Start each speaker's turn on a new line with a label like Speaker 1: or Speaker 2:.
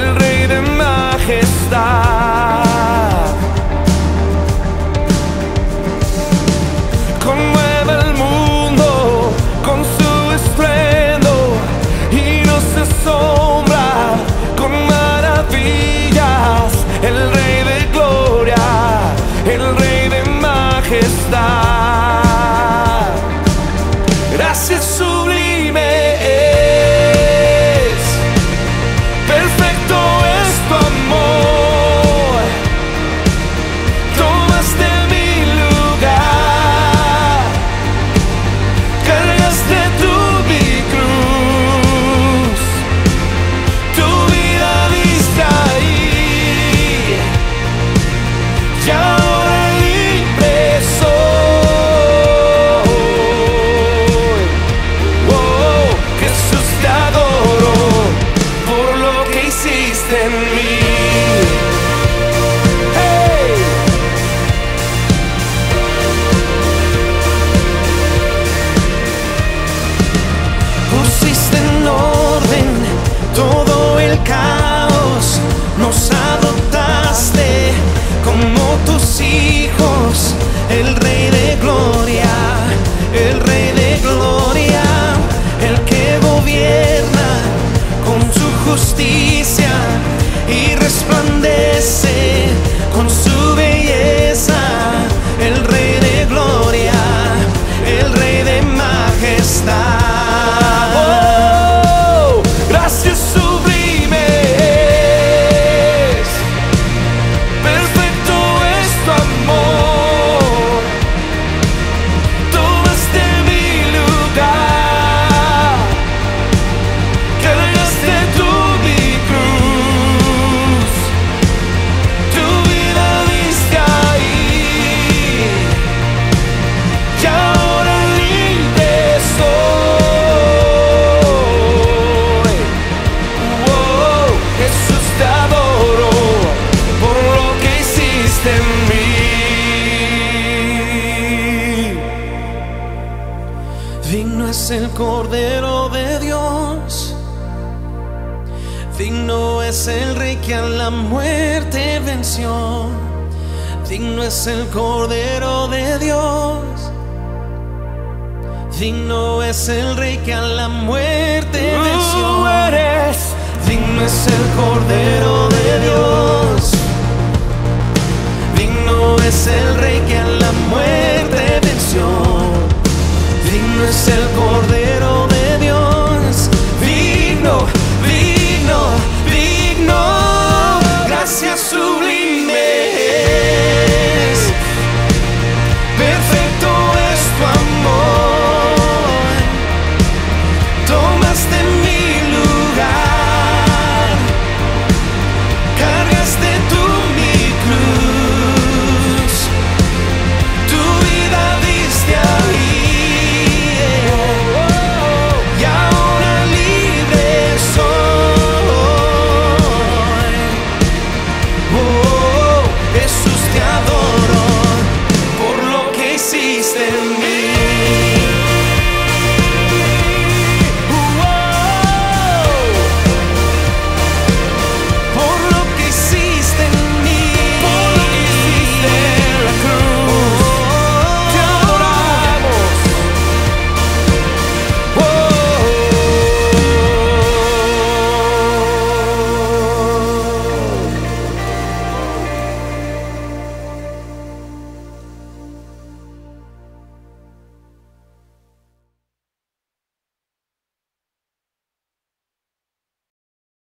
Speaker 1: el el Cordero de Dios. Digno es el Rey que a la muerte venció. Digno es el Cordero de Dios. Digno es el Rey que a la muerte venció. Tú eres. Digno es el Cordero. digno es el Cordero.